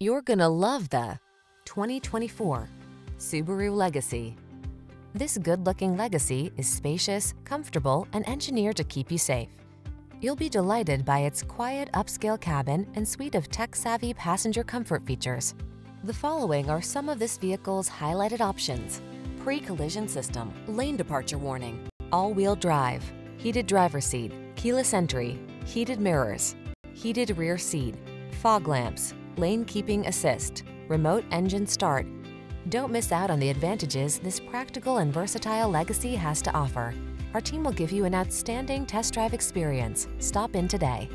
You're gonna love the 2024 Subaru Legacy. This good-looking Legacy is spacious, comfortable, and engineered to keep you safe. You'll be delighted by its quiet upscale cabin and suite of tech-savvy passenger comfort features. The following are some of this vehicle's highlighted options. Pre-collision system, lane departure warning, all-wheel drive, heated driver seat, keyless entry, heated mirrors, heated rear seat, fog lamps, lane keeping assist, remote engine start. Don't miss out on the advantages this practical and versatile Legacy has to offer. Our team will give you an outstanding test drive experience. Stop in today.